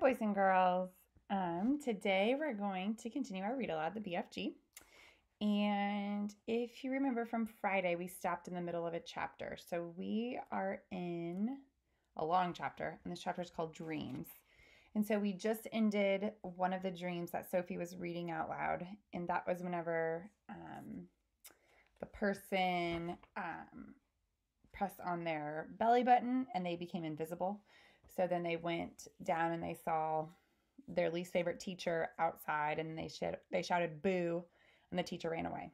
boys and girls. Um, today we're going to continue our read aloud, the BFG. And if you remember from Friday, we stopped in the middle of a chapter. So we are in a long chapter, and this chapter is called Dreams. And so we just ended one of the dreams that Sophie was reading out loud, and that was whenever um, the person um, pressed on their belly button and they became invisible. So then they went down and they saw their least favorite teacher outside, and they sh- they shouted "boo," and the teacher ran away.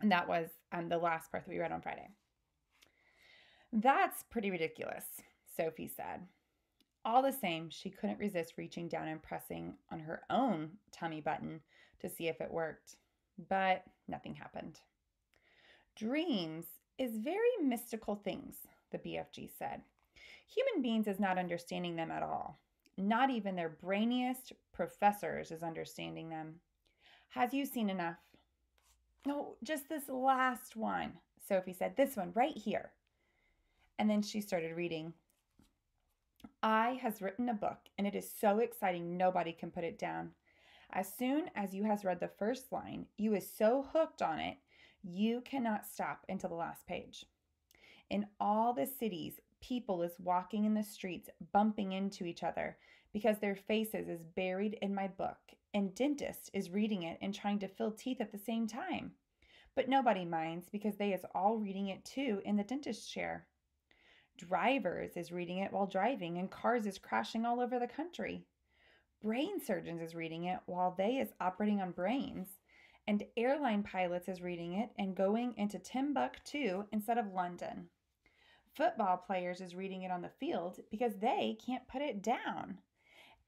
And that was um, the last part that we read on Friday. That's pretty ridiculous, Sophie said. All the same, she couldn't resist reaching down and pressing on her own tummy button to see if it worked. But nothing happened. Dreams is very mystical things, the BFG said. Human beings is not understanding them at all. Not even their brainiest professors is understanding them. Has you seen enough? No, just this last one, Sophie said. This one right here. And then she started reading. I has written a book, and it is so exciting nobody can put it down. As soon as you has read the first line, you is so hooked on it, you cannot stop until the last page. In all the cities, people is walking in the streets bumping into each other because their faces is buried in my book and dentist is reading it and trying to fill teeth at the same time. But nobody minds because they is all reading it too in the dentist chair. Drivers is reading it while driving and cars is crashing all over the country. Brain surgeons is reading it while they is operating on brains. And airline pilots is reading it and going into timbuktu instead of london football players is reading it on the field because they can't put it down.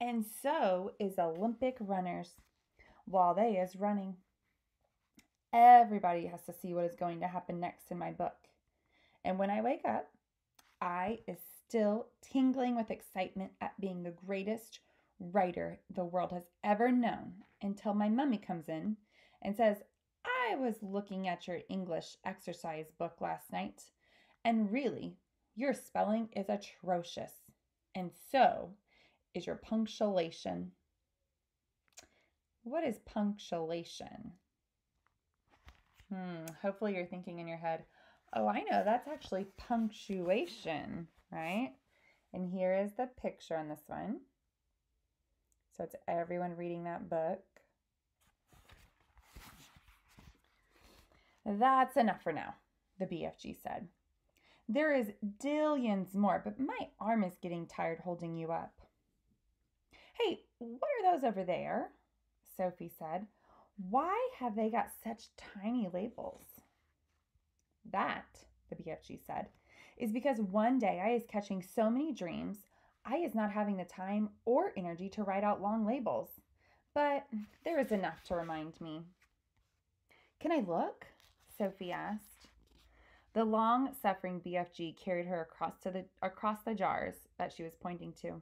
And so is Olympic runners while they is running. Everybody has to see what is going to happen next in my book. And when I wake up, I is still tingling with excitement at being the greatest writer the world has ever known until my mummy comes in and says, I was looking at your English exercise book last night and really, your spelling is atrocious. And so is your punctuation. What is punctuation? Hmm, hopefully you're thinking in your head, oh, I know, that's actually punctuation, right? And here is the picture on this one. So it's everyone reading that book. That's enough for now, the BFG said. There is dillions more, but my arm is getting tired holding you up. Hey, what are those over there? Sophie said. Why have they got such tiny labels? That, the BFG said, is because one day I is catching so many dreams, I is not having the time or energy to write out long labels. But there is enough to remind me. Can I look? Sophie asked. The long suffering BFG carried her across to the across the jars that she was pointing to.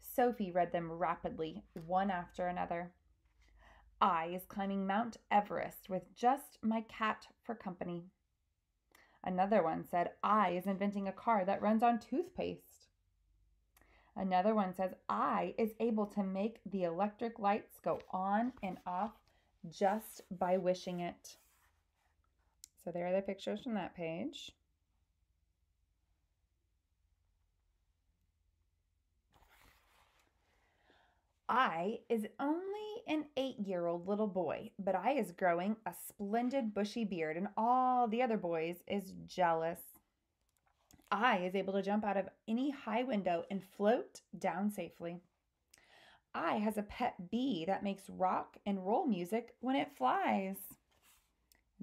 Sophie read them rapidly, one after another. I is climbing Mount Everest with just my cat for company. Another one said, I is inventing a car that runs on toothpaste. Another one says, I is able to make the electric lights go on and off just by wishing it. So there are the pictures from that page. I is only an eight year old little boy, but I is growing a splendid bushy beard, and all the other boys is jealous. I is able to jump out of any high window and float down safely. I has a pet bee that makes rock and roll music when it flies.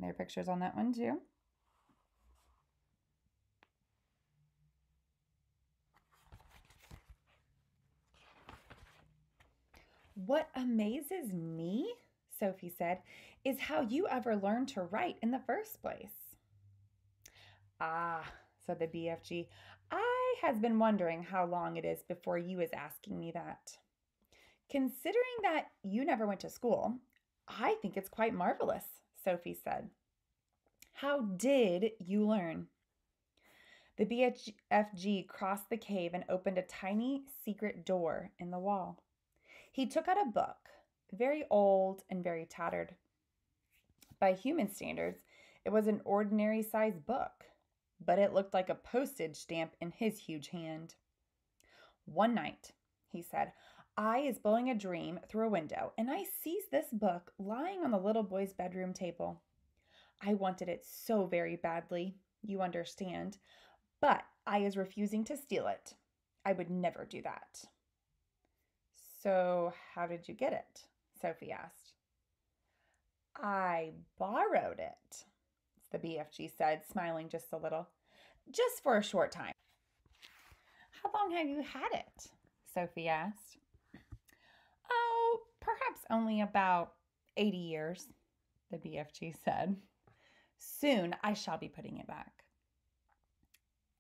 There are pictures on that one too. What amazes me, Sophie said, is how you ever learned to write in the first place. Ah, said the BFG, I has been wondering how long it is before you is asking me that. Considering that you never went to school, I think it's quite marvelous. Sophie said. How did you learn? The BFG crossed the cave and opened a tiny secret door in the wall. He took out a book, very old and very tattered. By human standards, it was an ordinary sized book, but it looked like a postage stamp in his huge hand. One night, he said, I is blowing a dream through a window, and I sees this book lying on the little boy's bedroom table. I wanted it so very badly, you understand, but I is refusing to steal it. I would never do that. So, how did you get it? Sophie asked. I borrowed it, the BFG said, smiling just a little. Just for a short time. How long have you had it? Sophie asked. Perhaps only about 80 years, the BFG said. Soon I shall be putting it back.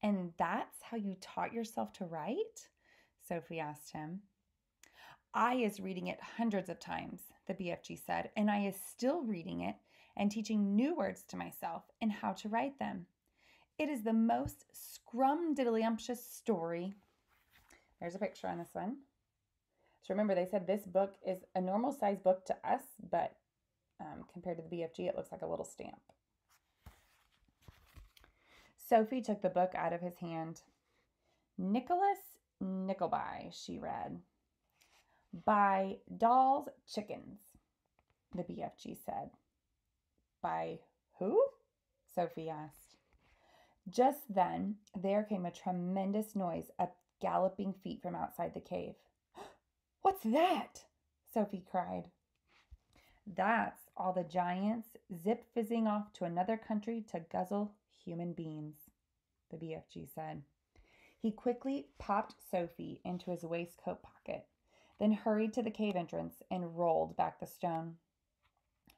And that's how you taught yourself to write? Sophie asked him. I is reading it hundreds of times, the BFG said, and I is still reading it and teaching new words to myself and how to write them. It is the most scrumdiddlyumptious story. There's a picture on this one. So remember, they said this book is a normal size book to us, but um, compared to the BFG, it looks like a little stamp. Sophie took the book out of his hand. Nicholas Nickleby, she read. By Dahl's Chickens, the BFG said. By who? Sophie asked. Just then, there came a tremendous noise of galloping feet from outside the cave. What's that? Sophie cried. That's all the giants zip fizzing off to another country to guzzle human beings, the BFG said. He quickly popped Sophie into his waistcoat pocket, then hurried to the cave entrance and rolled back the stone.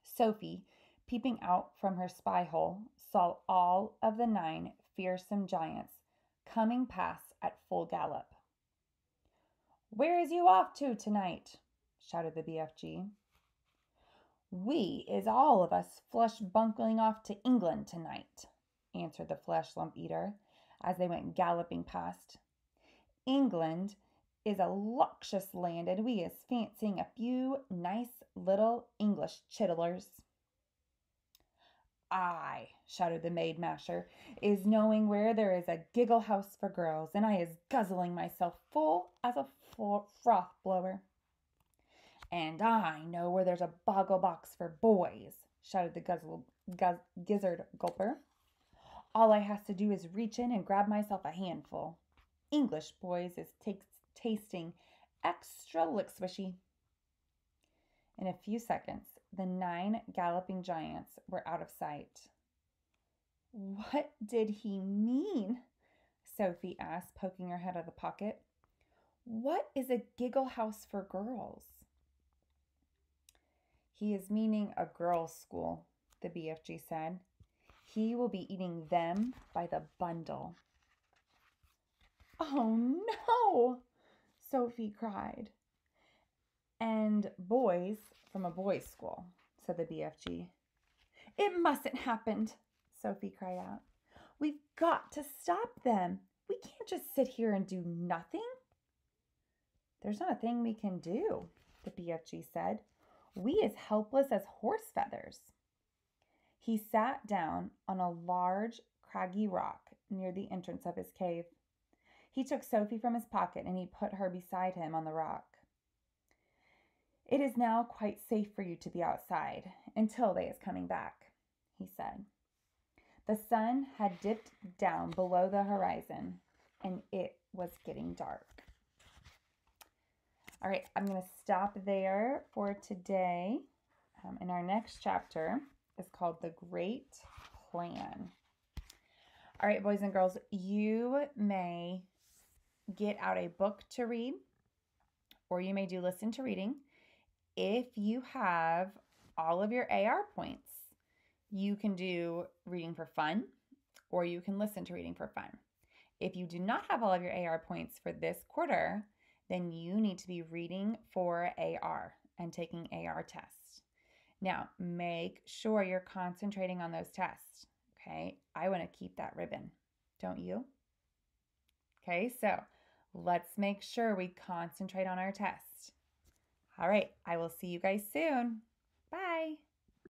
Sophie, peeping out from her spy hole, saw all of the nine fearsome giants coming past at full gallop. Where is you off to tonight? shouted the BFG. We is all of us flush bunkling off to England tonight, answered the flesh lump eater as they went galloping past. England is a luscious land, and we is fancying a few nice little English chiddlers. I, shouted the maid masher, is knowing where there is a giggle house for girls, and I is guzzling myself full as a froth blower. And I know where there's a boggle box for boys, shouted the guzzle, guz, gizzard gulper. All I has to do is reach in and grab myself a handful. English boys is t- tasting extra lick swishy. In a few seconds, the nine galloping giants were out of sight. What did he mean? Sophie asked, poking her head out of the pocket. What is a giggle house for girls? He is meaning a girls' school, the BFG said. He will be eating them by the bundle. Oh no! Sophie cried. And boys from a boys' school, said the BFG. It mustn't happen, Sophie cried out. We've got to stop them. We can't just sit here and do nothing. There's not a thing we can do, the BFG said. We as helpless as horse feathers. He sat down on a large, craggy rock near the entrance of his cave. He took Sophie from his pocket and he put her beside him on the rock. It is now quite safe for you to be outside until they is coming back, he said. The sun had dipped down below the horizon and it was getting dark. All right, I'm going to stop there for today. Um, in our next chapter is called The Great Plan. All right, boys and girls, you may get out a book to read or you may do listen to reading. If you have all of your AR points, you can do reading for fun or you can listen to reading for fun. If you do not have all of your AR points for this quarter, then you need to be reading for AR and taking AR tests. Now, make sure you're concentrating on those tests. Okay. I want to keep that ribbon. Don't you? Okay, so let's make sure we concentrate on our test. All right, I will see you guys soon.